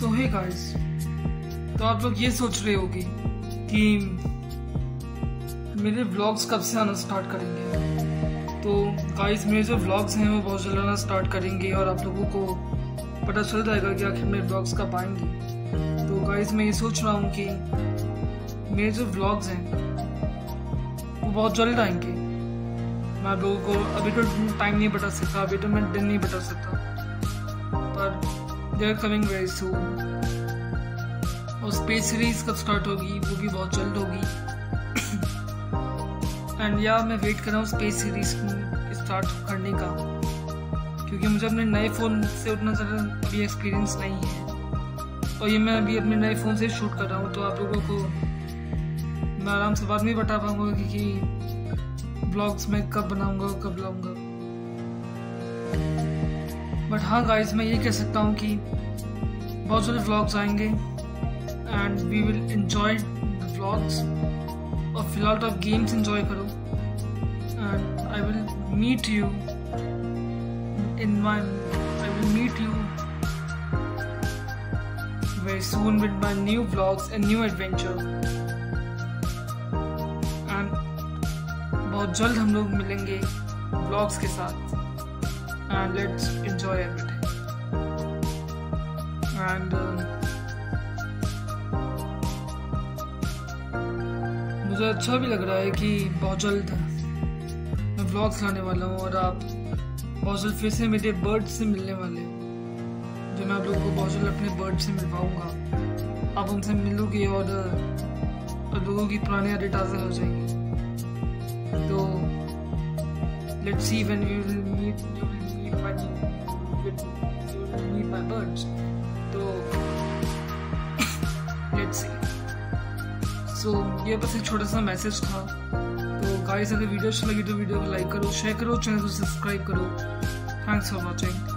सो hey guys तो आप लोग ये सोच रहे होगे कि मेरे व्लॉग्स कब से आना स्टार्ट करेंगे? तो गाइस मेरे जो व्लॉग्स हैं वो बहुत जल्द आना स्टार्ट करेंगे और आप लोगों को पता चल जाएगा कि आखिर मेरे व्लॉग्स कब आएँगे। तो गाइस मैं ये सोच रहा हूँ कि मेरे जो व्लॉग्स हैं, वो बहुत जल्द आएँगे। मैं आप लोगों को अभी तो टाइम नहीं बता सकता, अभी तो मैं दिन नहीं बता सकता। पर आर कमिंग वेरी सून और स्पेस सीरीज़ कब स्टार्ट होगी, वो भी बहुत जल्द होगी। एंड या मैं वेट कर रहा हूँ स्पेस सीरीज़ स्टार्ट करने का। क्योंकि मुझे अपने नए फ़ोन से उतना ज़्यादा अभी एक्सपीरियंस नहीं है। और ये मैं अभी अपने नए फ़ोन से शूट कर रहा हूँ तो आप लोगों को मैं आराम से बाद में बता पाऊँगा कि ब्लॉग्स मैं कब बनाऊँगा कब लाऊँगा। बट हाँ गाइज़ मैं ये कह सकता हूँ कि बहुत सारे व्लॉग्स आएँगे and we will enjoy the vlogs और फ़िलहाल तो आप गेम्स एंजॉय करो and I will meet you in my I will meet you very soon with my new vlogs and new adventure. And बहुत जल्द हम लोग मिलेंगे ब्लॉग्स के साथ। And let's enjoy everything. And uh, मुझे अच्छा भी लग रहा है कि बहुत जल्द मैं व्लॉग्स लाने वाला हूँ और आप बहुत जल्द फिर से मेरे बर्ड से मिलने वाले हो। जो मैं आप लोगों को बहुत जल्द अपने बर्ड से मिल पाऊँगा आप उनसे मिलोगे और लोगों की पुरानी यादें ताज़ा हो जाएँगी। तो let's see when we will meet तो लेट्स सी सो ये बस एक छोटा सा मैसेज था। तो गाइस अगर वीडियो अच्छी लगी तो वीडियो को लाइक करो शेयर करो चैनल को सब्सक्राइब करो। Thanks for watching